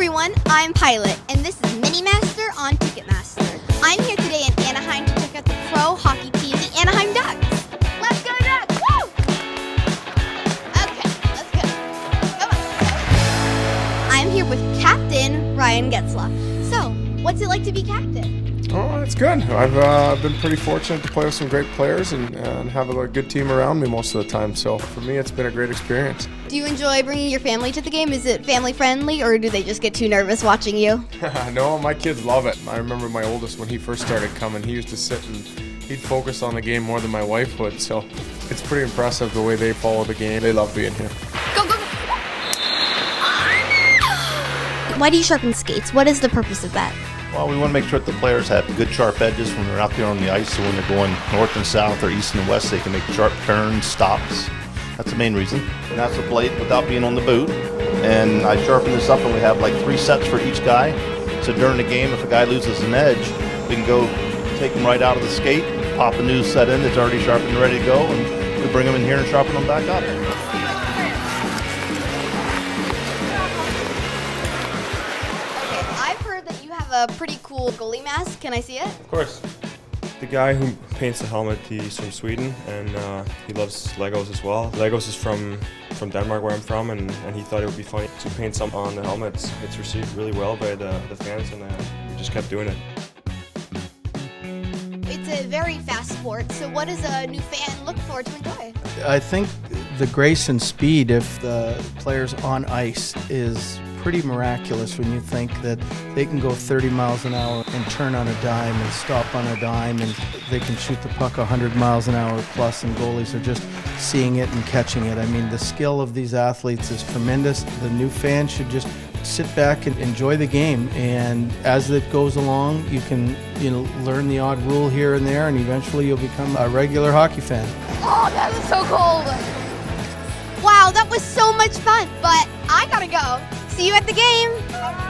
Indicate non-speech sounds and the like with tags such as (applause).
everyone, I'm Pilot, and this is Minimaster on Ticketmaster. I'm here today in Anaheim to check out the pro hockey team, the Anaheim Ducks. Let's go Ducks! Woo! Okay, let's go. Come on. I'm here with Captain Ryan Getzlaf. So, what's it like to be captain? Oh, it's good. I've uh, been pretty fortunate to play with some great players and, and have a good team around me most of the time. So for me, it's been a great experience. Do you enjoy bringing your family to the game? Is it family friendly, or do they just get too nervous watching you? (laughs) no, my kids love it. I remember my oldest when he first started coming, he used to sit and he'd focus on the game more than my wife would. So it's pretty impressive the way they follow the game. They love being here. Go, go, go! Why do you sharpen skates? What is the purpose of that? Well, we want to make sure that the players have good sharp edges when they're out there on the ice, so when they're going north and south or east and west, they can make sharp turns, stops. That's the main reason. And that's a blade without being on the boot. And I sharpen this up, and we have like three sets for each guy. So during the game, if a guy loses an edge, we can go take him right out of the skate, pop a new set in that's already sharpened and ready to go, and we bring them in here and sharpen them back up. I've heard that you have a pretty cool goalie mask. Can I see it? Of course. The guy who paints the helmet, he's from Sweden, and uh, he loves Legos as well. Legos is from from Denmark, where I'm from, and, and he thought it would be funny to paint some on the helmets. It's received really well by the, the fans, and uh, we just kept doing it. It's a very fast sport, so what does a new fan look for to enjoy? I think the grace and speed of the players on ice is pretty miraculous when you think that they can go 30 miles an hour and turn on a dime and stop on a dime and they can shoot the puck 100 miles an hour plus and goalies are just seeing it and catching it. I mean, the skill of these athletes is tremendous. The new fans should just sit back and enjoy the game and as it goes along you can you know learn the odd rule here and there and eventually you'll become a regular hockey fan Oh, that was so cold! Wow, that was so much fun, but. See you at the game!